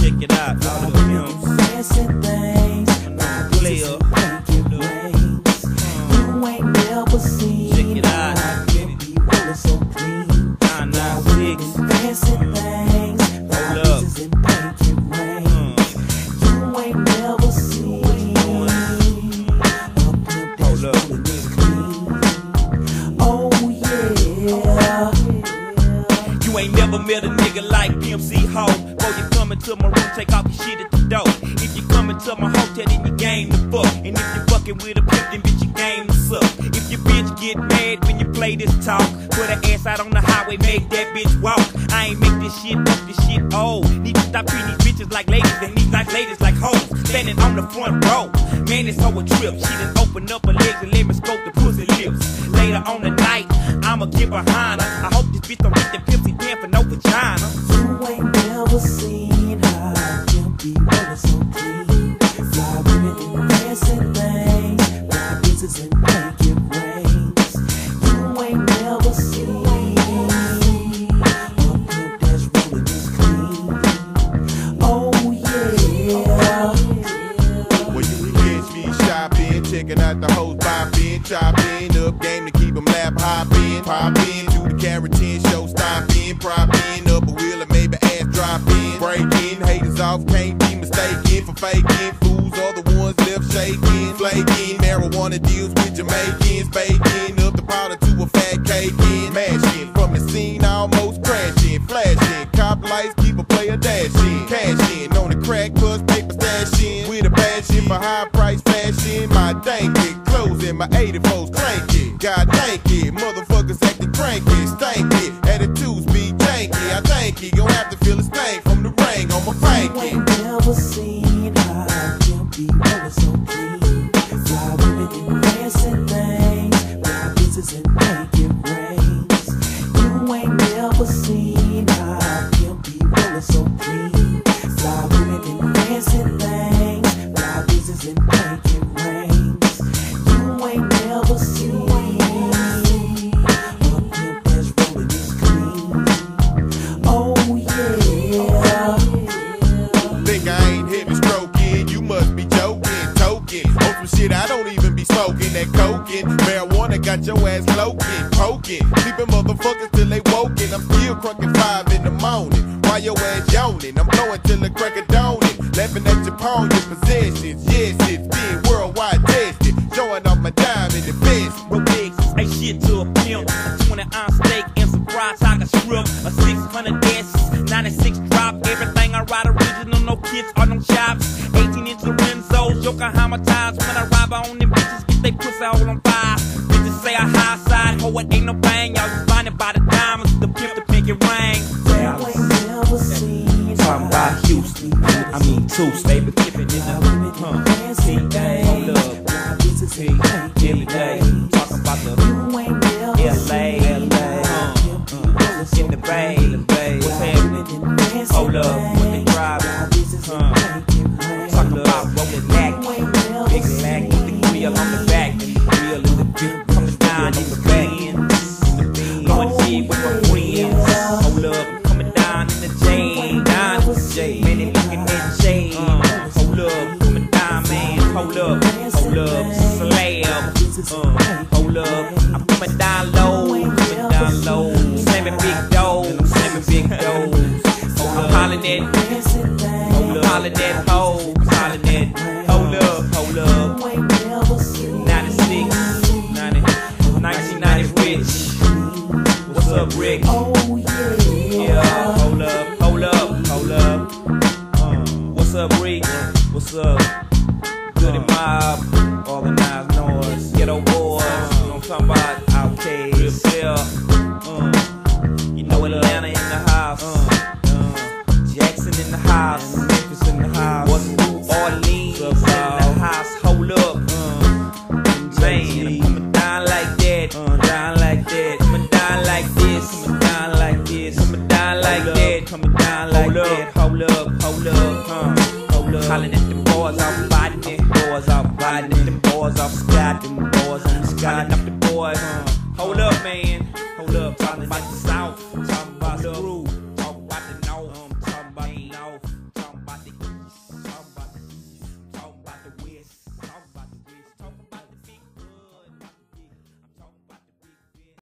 Check it out. All the hymns. Play. You ain't never seen it out, ain't never met a nigga like Pimp C Ho. Before you come into my room, take off your shit at the door. If you come into my hotel, then you game the fuck. And if you fucking with a pimp, then bitch, you game the suck. If your bitch get mad when you play this talk, put her ass out on the highway, make that bitch walk. I ain't make this shit up, this shit old. Need to stop treating these bitches like ladies and these like ladies like hoes. Standing on the front row. Man, it's so a trip. She done open up her legs and let me scope the pussy lips. Later on the night, I'ma get behind her. I hope this bitch don't get the pimp damn for no vagina. You ain't never seen how pimp be rolling so clean. Fly women and fancy things, fly bitches and make it rain. You ain't never seen a pimp that's rolling this clean. Oh yeah. Well, you can catch me shopping, checking out the hoes popping, chopping up game to keep them lap hopping, popping carotene show, stopping, propping up a wheel and maybe ass dropping, breaking haters off, can't be mistaken for faking. Fools are the ones left shaking, flaking, marijuana deals with Jamaicans, baking up the powder to a fat cake, in, mashing from the scene, almost crashing, flashing, cop lights keep a player dashing, cashing on the crack, plus paper stashing. With a passion for high price fashion. My dank it, closing my 84s cranky. God thank it, motherfuckers cranky, stanky. Attitudes be janky. I thank you, gon' have to feel the stank from the ring on my You got your ass loking, poking. Sleeping motherfuckers till they woken. I'm still crunking five in the morning. While your ass yawning, I'm blowing till the crack of dawning. Laughing at your pawn, your possessions. Yes, it's being worldwide tested. Showing off my diamond and vest. Rolex ain't shit to a pimp. A 20 ounce steak and some fried tiger shrimp. A 600 S, 96 drop. Everything I ride original, no kits or no chops. 18 inch Lorenzo's, Yokohama ties. When I ride on them bitches, get they pussy all on fire. Ho, it ain't no bang. Y'all just blinded by the diamonds, the pimp to make it rain. Ain't Talking about Houston, I mean two, stay but tipping in the huh. Hold up. fly bitches and make every it Talking about the You ain't never LA, LA, how pimp be uh, in the bay, in. What's happening? women and fancy Hold up, what they driving? fly bitches and Huh. Talking about rolling back. You ain't never Big Mac with the grill on the back. And the grill is the drip With my friends. Hold up, coming down in the J. Down in the J. Man, they looking at J. Hold up, coming down, man. Hold up, hold up, slab. Uh, hold up, I'm coming down low, coming down low. Slamming big doors, slamming big doors. I'm hollering at fancy things, Hold up, hollering at hoes, Rick? Oh yeah. Yeah, hold up, hold up, hold up. Uh, what's up, Rick? What's up? Goodie Mob, Organized Noize, Geto Boys. You know what I'm talking about? this. Coming down like this. Coming down like that. Coming down like that. Hold up, hold up, huh? Hold up. Hollin' at them boys I'm fighting it. Boys out riding it. Them boys I'm sky. Them boys I'm sky. Up the boys, huh?